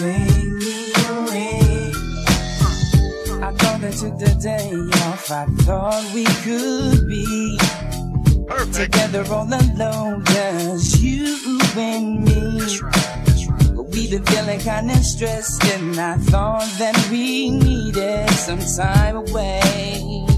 take me away. I thought that took the day off. I thought we could be together all alone, just you and me. But we've been feeling kinda stressed, and I thought that we needed some time away.